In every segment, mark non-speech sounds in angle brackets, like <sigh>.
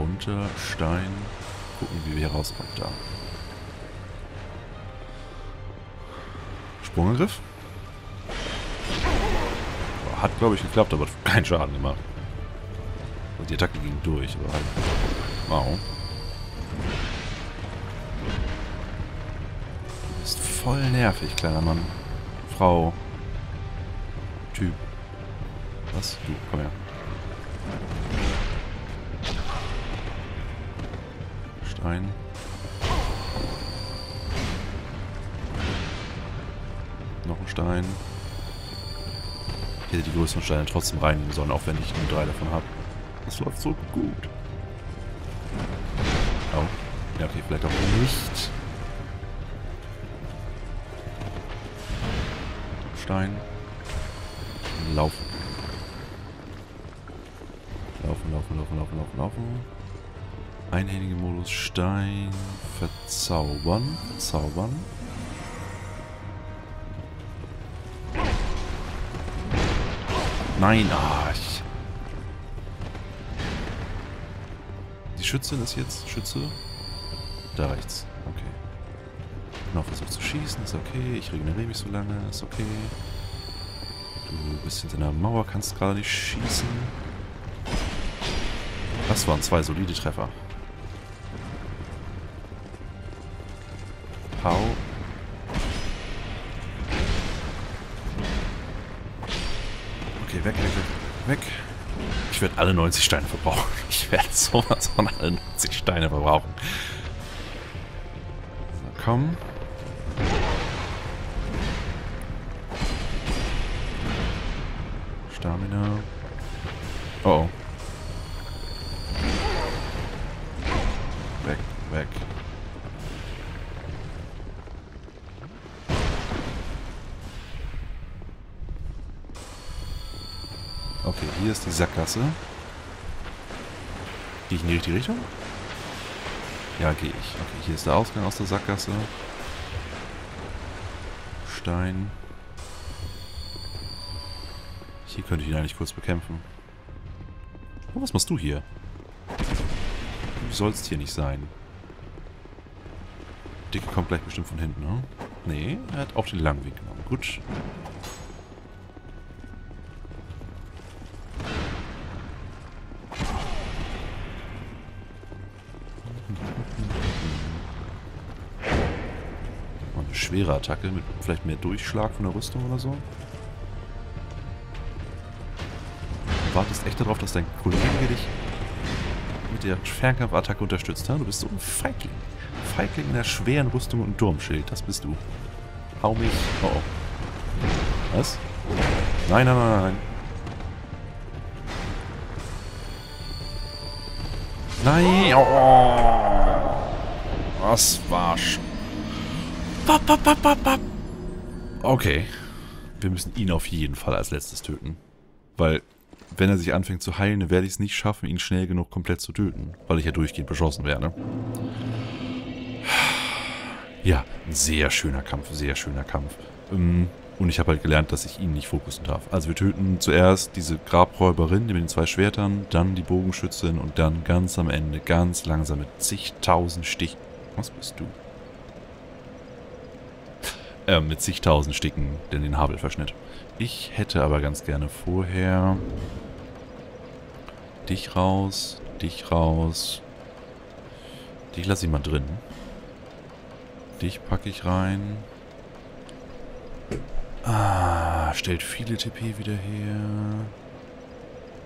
runter, Stein. Gucken, wie wir hier rauskommen. Da. Sprungangriff. Hat, glaube ich, geklappt, aber <laughs> keinen Schaden gemacht. Und die Attacke ging durch, aber halt... Wow. Du bist voll nervig, kleiner Mann. Frau. Typ. Was? Du, komm her. Stein. Noch ein Stein. Ich hätte die größeren Steine trotzdem reinnehmen sollen, auch wenn ich nur drei davon habe. Das läuft so gut. Oh. Ja, okay, vielleicht auch nicht. Stein. Laufen. Laufen, laufen, laufen, laufen, laufen, laufen. Einhändige Modus Stein. Verzaubern. Verzaubern. Nein, ah. Die Schützin ist jetzt Schütze. Da rechts. Okay. Genau, versucht zu schießen, ist okay. Ich regeneriere mich so lange, ist okay. Du bist hinter einer Mauer, kannst gerade nicht schießen. Das waren zwei solide Treffer. Hau. Okay, weg, weg, weg. Weg. Ich werde alle 90 Steine verbrauchen. <laughs> Ich werde sowas von alle 90 Steine verbrauchen. So, komm. Stamina. Oh oh. Weg, weg. Okay, hier ist die Sackgasse. Gehe ich in die richtige Richtung? Ja, gehe ich. Okay, hier ist der Ausgang aus der Sackgasse. Stein. Hier könnte ich ihn eigentlich kurz bekämpfen. Oh, was machst du hier? Du sollst hier nicht sein. Dicke kommt gleich bestimmt von hinten, ne? Nee, er hat auch den langen Weg genommen. Gut. Schwere Attacke mit vielleicht mehr Durchschlag von der Rüstung oder so. Du wartest echt darauf, dass dein Kollege dich mit der Fernkampfattacke unterstützt. Ha? Du bist so ein Feigling. Feigling in der schweren Rüstung und Turmschild. Das bist du. Hau mich. Oh, oh. Was? Nein, nein, nein, nein. Nein! Oh. Was war schon... Bap, bap, bap, bap, bap. Okay. Wir müssen ihn auf jeden Fall als letztes töten. Weil, wenn er sich anfängt zu heilen, werde ich es nicht schaffen, ihn schnell genug komplett zu töten. Weil ich ja durchgehend beschossen werde. Ja, ein sehr schöner Kampf, sehr schöner Kampf. Ähm, und ich habe halt gelernt, dass ich ihn nicht fokussen darf. Also wir töten zuerst diese Grabräuberin mit den zwei Schwertern, dann die Bogenschützin und dann ganz am Ende, ganz langsam mit zigtausend Stichen. Was bist du? Äh, mit zigtausend Sticken in den Habelverschnitt. Ich hätte aber ganz gerne vorher dich raus, dich raus. Dich lasse ich mal drin. Dich packe ich rein. Ah, stellt viele TP wieder her.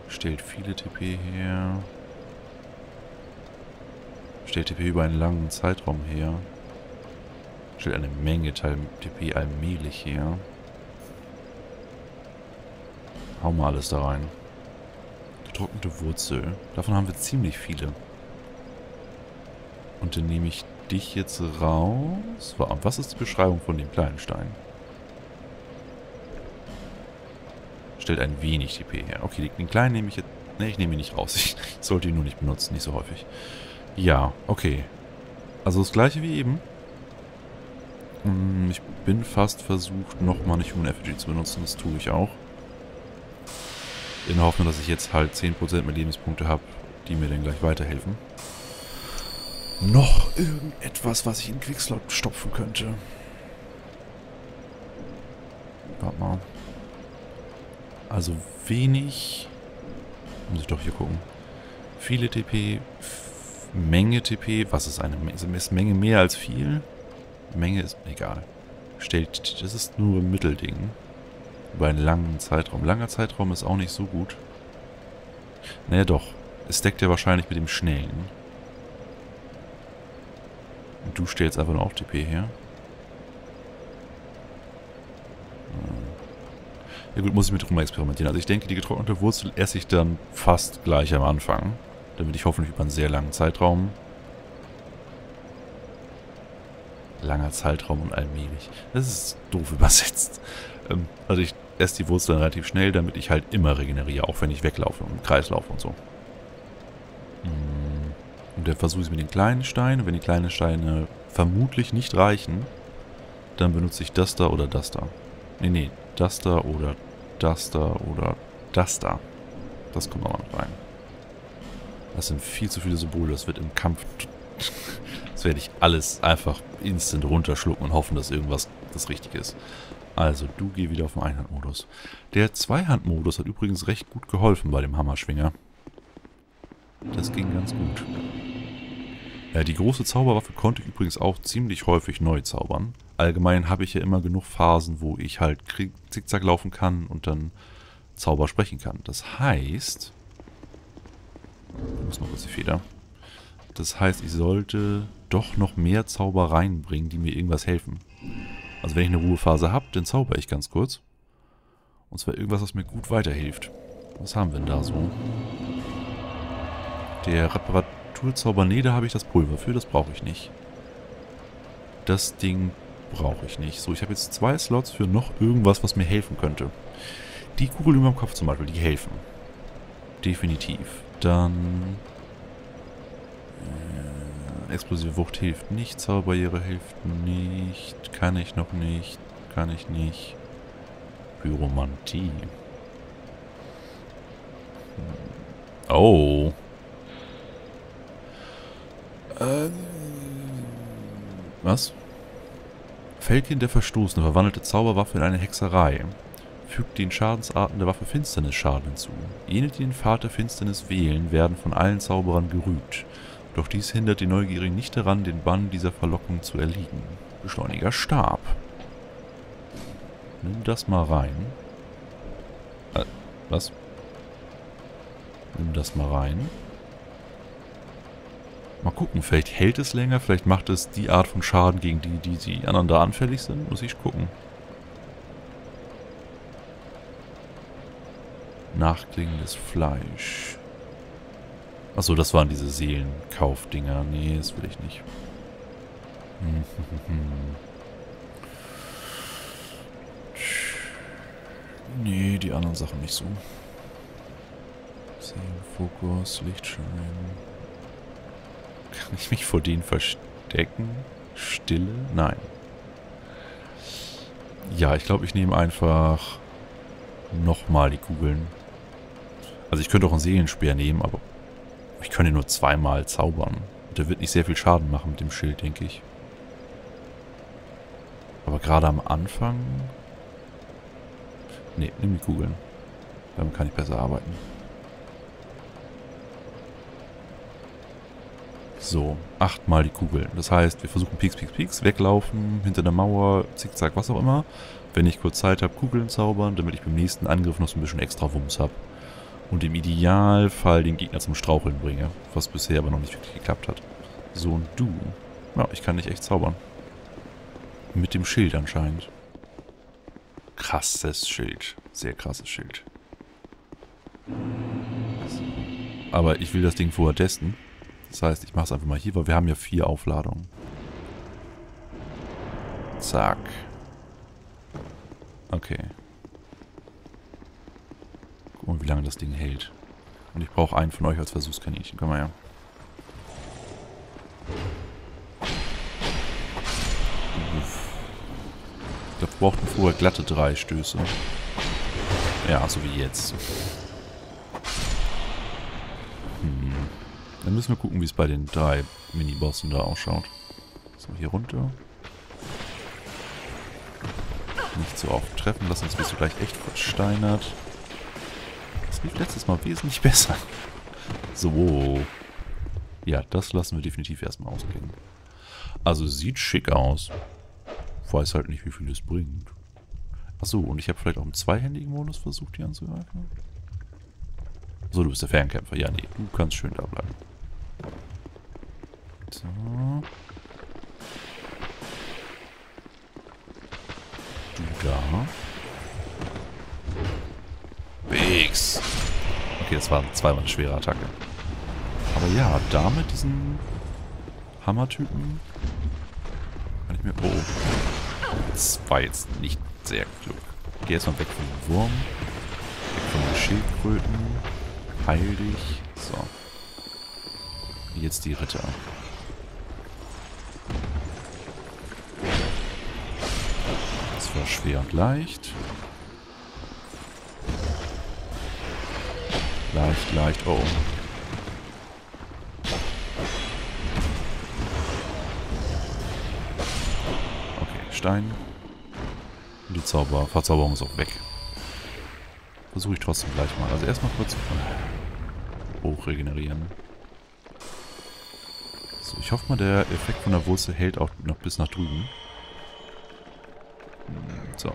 Stellt viele TP her. Stellt TP über einen langen Zeitraum her. Stellt eine Menge TP allmählich her. Hau mal alles da rein. Getrocknete Wurzel. Davon haben wir ziemlich viele. Und dann nehme ich dich jetzt raus. Was ist die Beschreibung von dem kleinen Stein? Stellt ein wenig TP her. Okay, den kleinen nehme ich jetzt... Ne, ich nehme ihn nicht raus. Ich sollte ihn nur nicht benutzen, nicht so häufig. Ja, okay. Also das gleiche wie eben. Hm, ich bin fast versucht, nochmal eine Human Effigy zu benutzen. Das tue ich auch. In der Hoffnung, dass ich jetzt halt 10% mehr Lebenspunkte habe die mir dann gleich weiterhelfen. Noch irgendetwas, was ich in Quickslot stopfen könnte. Warte mal. Also wenig. Muss ich doch hier gucken. Viele TP, Menge TP. Was ist eine Menge? Ist Menge mehr als viel? Menge ist egal. Stellt, das ist nur ein Mittelding. Über einen langen Zeitraum. Langer Zeitraum ist auch nicht so gut. Naja doch. Es deckt ja wahrscheinlich mit dem Schnellen. Und du stellst einfach nur auf TP her. Ja gut, muss ich mit rum experimentieren. Also ich denke, die getrocknete Wurzel esse ich dann fast gleich am Anfang. Damit ich hoffentlich über einen sehr langen Zeitraum... Langer Zeitraum und allmählich. Das ist doof <laughs> übersetzt. Ähm, also ich esse die Wurzel dann relativ schnell, damit ich halt immer regeneriere, auch wenn ich weglaufe und im Kreis laufe und so. Mm. Und dann versuche ich es mit den kleinen Steinen. Wenn die kleinen Steine vermutlich nicht reichen, dann benutze ich das da oder das da. Nee, nee, das da oder das da oder das da. Das kommt auch noch rein. Das sind viel zu viele Symbole. Das wird im Kampf... Das werde ich alles einfach instant runterschlucken und hoffen, dass irgendwas das Richtige ist. Also, du geh wieder auf den Einhandmodus. Der Zweihandmodus hat übrigens recht gut geholfen bei dem Hammerschwinger. Das ging ganz gut. Ja, die große Zauberwaffe konnte ich übrigens auch ziemlich häufig neu zaubern. Allgemein habe ich ja immer genug Phasen, wo ich halt zickzack laufen kann und dann Zauber sprechen kann. Das heißt... Ich muss noch kurz die Feder. Das heißt, ich sollte doch noch mehr Zauber reinbringen, die mir irgendwas helfen. Also wenn ich eine Ruhephase habe, dann zauber ich ganz kurz. Und zwar irgendwas, was mir gut weiterhilft. Was haben wir denn da so? Der Reparaturzauber, nee, da habe ich das Pulver für, das brauche ich nicht. Das Ding brauche ich nicht. So, ich habe jetzt zwei Slots für noch irgendwas, was mir helfen könnte. Die Kugeln über dem Kopf zum Beispiel, die helfen. Definitiv. Dann... Äh, explosive Wucht hilft nicht. Zauberbarriere hilft nicht. Kann ich noch nicht. Kann ich nicht. Pyromantie. Oh. Äh, was? Felkin der Verstoßene verwandelte Zauberwaffe in eine Hexerei. Fügt den Schadensarten der Waffe Finsternis Schaden hinzu. Jene, die den Vater Finsternis wählen, werden von allen Zauberern gerügt. Doch dies hindert die Neugierigen nicht daran, den Bann dieser Verlockung zu erliegen. Beschleuniger Stab. Nimm das mal rein. Äh, was? Nimm das mal rein. Mal gucken, vielleicht hält es länger, vielleicht macht es die Art von Schaden, gegen die die, anderen da anfällig sind. Muss ich gucken. Nachklingendes Fleisch. Achso, das waren diese Seelenkaufdinger. Nee, das will ich nicht. <laughs> nee, die anderen Sachen nicht so. Seelenfokus, Lichtschein. Kann ich mich vor denen verstecken? Stille? Nein. Ja, ich glaube, ich nehme einfach nochmal die Kugeln. Also ich könnte auch einen Seelenspeer nehmen, aber kann ihn nur zweimal zaubern. Und der wird nicht sehr viel Schaden machen mit dem Schild, denke ich. Aber gerade am Anfang... Ne, nimm die Kugeln. Damit kann ich besser arbeiten. So, achtmal die Kugel. Das heißt, wir versuchen Pieks, Pieks, Pieks, weglaufen, hinter der Mauer, zickzack, was auch immer. Wenn ich kurz Zeit habe, Kugeln zaubern, damit ich beim nächsten Angriff noch so ein bisschen extra Wumms habe. Und im Idealfall den Gegner zum Straucheln bringe, was bisher aber noch nicht wirklich geklappt hat. So, und du. Ja, ich kann nicht echt zaubern. Mit dem Schild anscheinend. Krasses Schild. Sehr krasses Schild. Aber ich will das Ding vorher testen. Das heißt, ich mache es einfach mal hier, weil wir haben ja vier Aufladungen. Zack. Okay. Guck mal, wie lange das Ding hält. Und ich brauche einen von euch als Versuchskaninchen. Komm mal her. Ich glaube, wir brauchten vorher glatte drei Stöße. Ja, so wie jetzt. Hm. Dann müssen wir gucken, wie es bei den drei Minibossen da ausschaut. So, hier runter. Nicht so oft treffen lassen, sonst bist du gleich echt versteinert. Lief letztes Mal wesentlich besser. So. Ja, das lassen wir definitiv erstmal ausgehen. Also sieht schick aus. Weiß halt nicht, wie viel es bringt. Achso, und ich habe vielleicht auch im zweihändigen Modus versucht, die anzugreifen. So, du bist der Fernkämpfer. Ja, nee, du kannst schön da bleiben. So. Du da. Bix. Okay, das war zweimal eine schwere Attacke. Aber ja, da mit diesen Hammertypen kann ich mir... Oh. Das war jetzt nicht sehr klug. Geh erstmal weg vom Wurm. Weg von den Schildkröten. Heil dich. So. Jetzt die Ritter. Das war schwer und leicht. Leicht, leicht. Oh. Okay, Stein. Und die Zauber Verzauberung ist auch weg. Versuche ich trotzdem gleich mal. Also erstmal kurz hoch regenerieren. So, ich hoffe mal, der Effekt von der Wurzel hält auch noch bis nach drüben. Hm, so.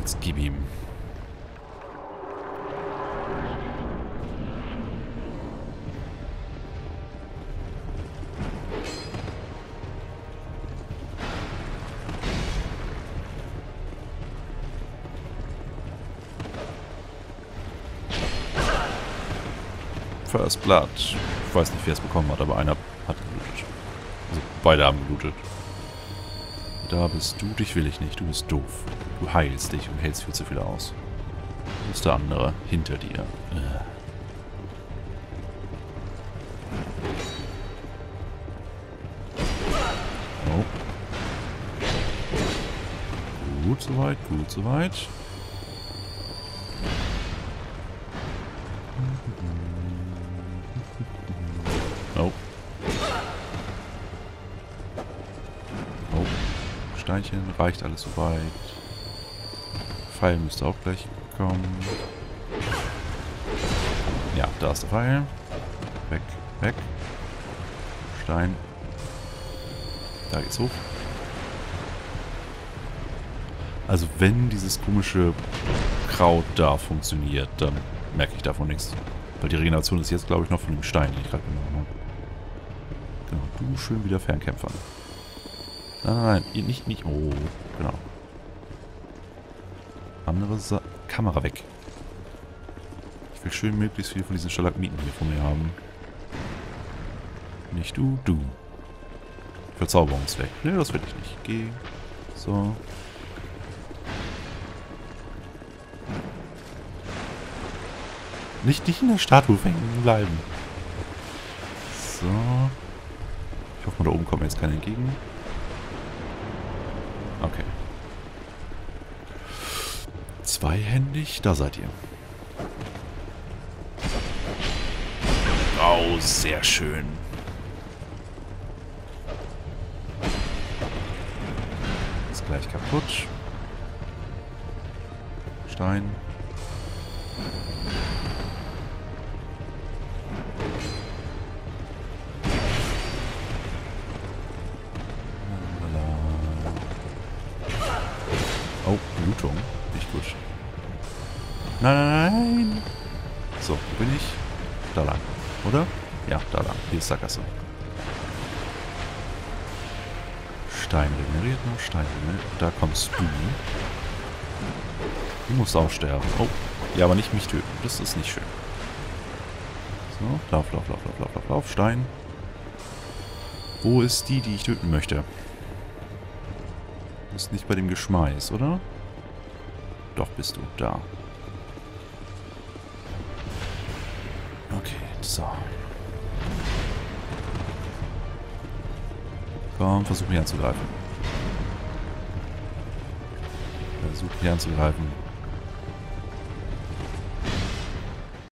Jetzt gib ihm. First Blood. Ich weiß nicht, wer es bekommen hat, aber einer hat geblutet. Also beide haben geblutet. Da bist du, dich will ich nicht. Du bist doof. Du heilst dich und hältst viel zu viel aus. Wo ist der andere? Hinter dir. Äh. Oh. Gut soweit, gut soweit. Steinchen. Reicht alles soweit. Pfeil müsste auch gleich kommen. Ja, da ist der Pfeil. Weg, weg. Stein. Da geht's hoch. Also wenn dieses komische Kraut da funktioniert, dann merke ich davon nichts. Weil die Regeneration ist jetzt, glaube ich, noch von dem Stein, den ich gerade genommen habe. Genau, du schön wieder Fernkämpfer. Nein, nein. Nicht, nicht. Oh, genau. Andere Sa Kamera weg. Ich will schön möglichst viel von diesen Stalagmiten hier vor mir haben. Nicht du, du. Verzauberungsweg. Ne, das will ich nicht. Geh. So. Nicht, nicht in der Statue hängen bleiben. So. Ich hoffe mal, da oben kommt mir jetzt keiner entgegen. Okay. Zweihändig, da seid ihr. Oh, sehr schön. Ist gleich kaputt. Stein. Blutung. Nicht gut. Nein, nein, nein. So, wo bin ich? Da lang. Oder? Ja, da lang. Hier ist Sackgasse. Stein regeneriert noch. Stein regeneriert. Da kommst du. Du musst auch sterben. Oh. Ja, aber nicht mich töten. Das ist nicht schön. So, lauf, lauf, lauf, lauf, lauf, lauf, lauf. Stein. Wo ist die, die ich töten möchte? Du bist nicht bei dem Geschmeiß, oder? Doch bist du da. Okay, so. Komm, versuch mich anzugreifen. Versuch mich anzugreifen.